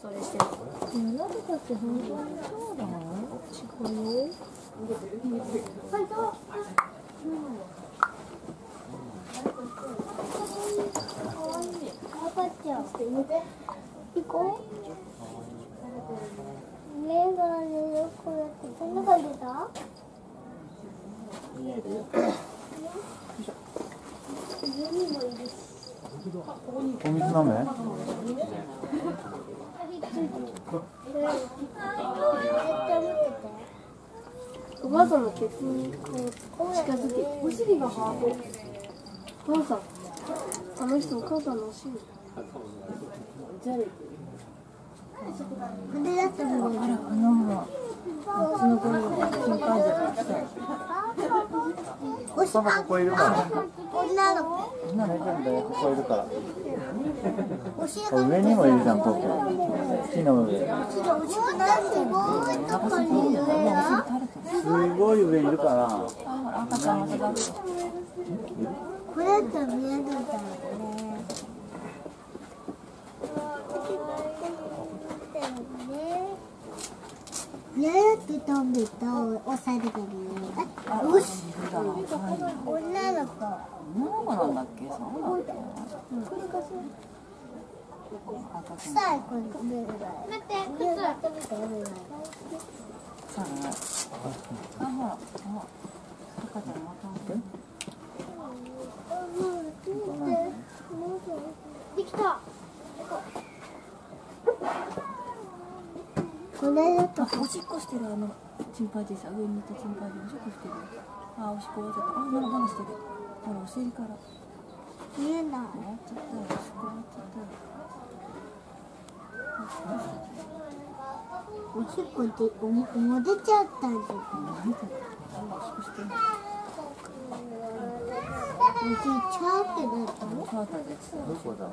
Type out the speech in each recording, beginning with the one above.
それしてるいや、なぜかって本当にそうだ違うよ。赤ちゃん行こうんお水飲む？おばあさんのケツにこう近づけてお尻がハートお母さんあの人お母さんのお尻じゃれてるこれだったらあら、あのほら、の子のチンパンジーが来た。そのここいるから。女の子。そんなの大丈夫だよここいるから上にもいるじゃん東京木の上すごい上いる。から。これったら見える。んだよねねえって飛んでと押さえてる。あよし女の子女の子なんだっけそうなんだっけ臭いこれ食べるぐらい待って靴やってみてやるぐらいそうだね。あ、ほら、あ、赤ちゃんまた。できたこれだと、おしっこしてるあのチンパンジーさん、上にいたチンパンジーおしっこしてる。あ、おしっこ終わっちゃった。あ、まだまだしてる。ほら、お尻から。見えない終わっちゃったよ。おしっこ終わっちゃったよ。おもも出ちゃったんじゃん泣いてる。あ、お。じいちゃってなったのそうだです。どこだ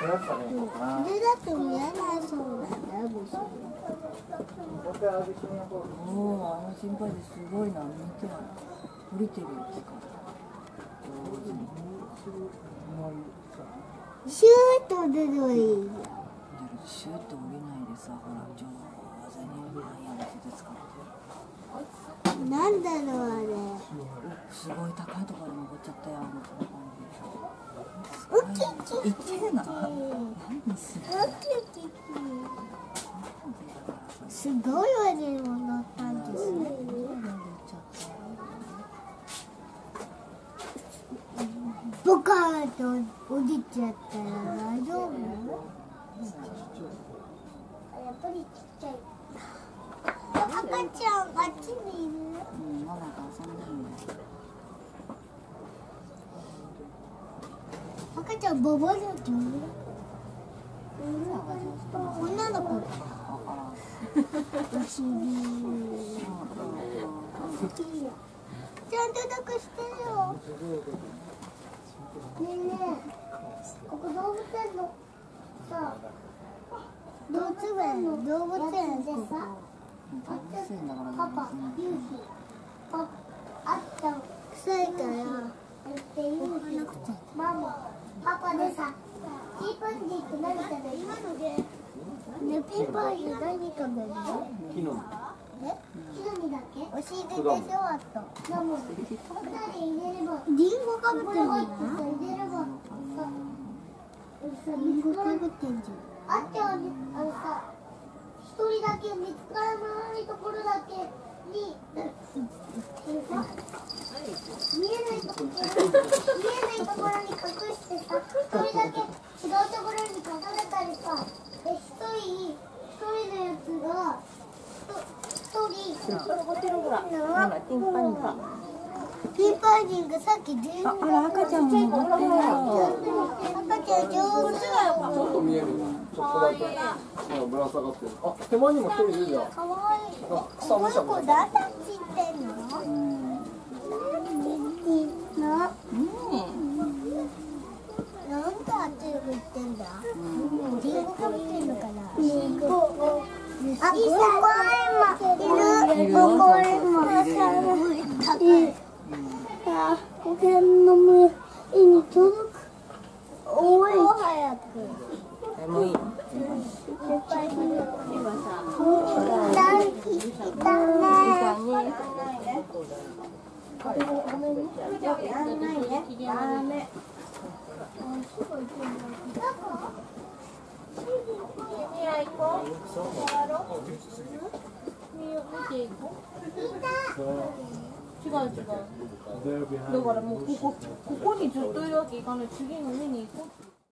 やっぱねあこれだと見えないそうなんだよ別にもう一回上げてみようおお、あのチンパンジーすごいな。見てない。降りてるよ、木から。上手に。シュート出るいいシューッと降りないでさ、ほら、上手に。アイアンの手で使って。なんだろうあれすごい高いところに。登っちゃったよ、あのチンパンジー。ウキキ言ってるな。何するウキすごい上にも乗ったんですねボカーンと降りちゃったら大丈夫やっぱりちっちゃい赤ちゃんあっちにいるうん、ママと遊んでるんだ。赤ちゃんボボルって言うママが上手だな女の子わからん。お尻ちゃんと抱くしてよねえねえここ動物園のさ動物園の動物園でさ動物園だからパパ夕日パあった臭いからって言う日ママパパでさチーパンジーって何食べる今のでねピーパンジー何食べるのえ木の実だけお尻でしょあと飲む入れればリンゴかぶってるんだ入れればさリンゴかぶってんじゃんあっちゃんあのさ人だけ見つからないところだけに見えないところ見えないところに隠してさ一人だけ違うところに隠れたりさで一人一人のやつが一人ホテルぐらいほらティンパンジーピンパージンがさっき全然あ、あら、赤ちゃんも乗って。赤ちゃん上手ちょっと見える。ちょっとだけ。うんぶら下がってる。あ、手前にも一人いるじゃん。かわいい。あ、草このむしゃむしゃ。子だんだん知ってんの？みん。ななんであっちに行ってん。だリンゴかぶってんのかな？リンゴ。あ、ここにもいるここにもい。るあ、こけの目に届くえもういいだん。だね違う違うだからもうここここにずっといるわけいかない次の見に行こう